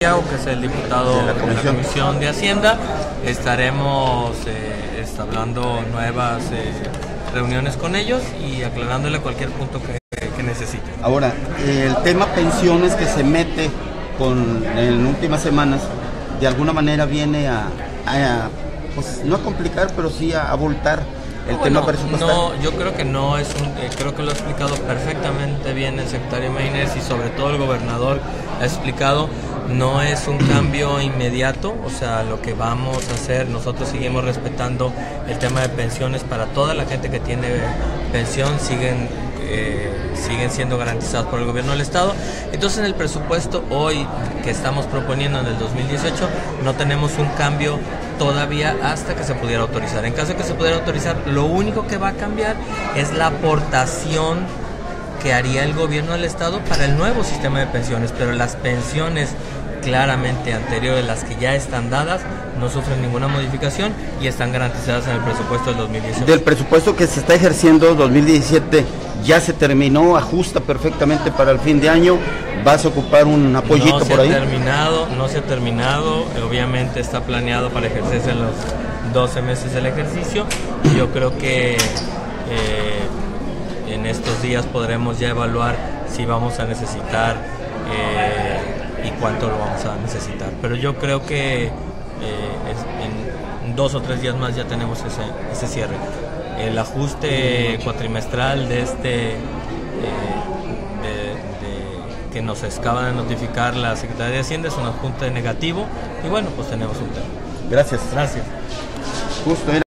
que es el diputado de la Comisión de, Hacienda. Estaremos eh, hablando nuevas eh, reuniones con ellos y aclarándole cualquier punto que, necesite. Ahora, el tema pensiones que se mete con, en últimas semanas, de alguna manera viene a, pues no a complicar, pero sí a abultar el tema. No, yo creo que no es un, eh, creo que lo ha explicado perfectamente bien el secretario Meines y sobre todo el gobernador ha explicado no es un cambio inmediato, o sea, lo que vamos a hacer, nosotros seguimos respetando el tema de pensiones para toda la gente que tiene pensión, siguen, eh, siguen siendo garantizados por el gobierno del Estado. Entonces en el presupuesto hoy que estamos proponiendo en el 2018 no tenemos un cambio todavía hasta que se pudiera autorizar. En caso de que se pudiera autorizar, lo único que va a cambiar es la aportación que haría el gobierno del Estado para el nuevo sistema de pensiones, pero las pensiones claramente anteriores, las que ya están dadas, no sufren ninguna modificación y están garantizadas en el presupuesto del 2018. Del presupuesto que se está ejerciendo 2017 ya se terminó, ajusta perfectamente para el fin de año. ¿Vas a ocupar un apoyito por ahí? No se ha terminado, no se ha terminado. Obviamente está planeado para ejercerse en los 12 meses del ejercicio. Yo creo que eh, en estos días podremos ya evaluar si vamos a necesitar eh, y cuánto lo vamos a necesitar. Pero yo creo que eh, en dos o tres días más ya tenemos ese, ese cierre. El ajuste cuatrimestral de este eh, que nos acaba de notificar la Secretaría de Hacienda es un ajuste negativo y bueno, pues tenemos un tema. Gracias. Gracias. Justo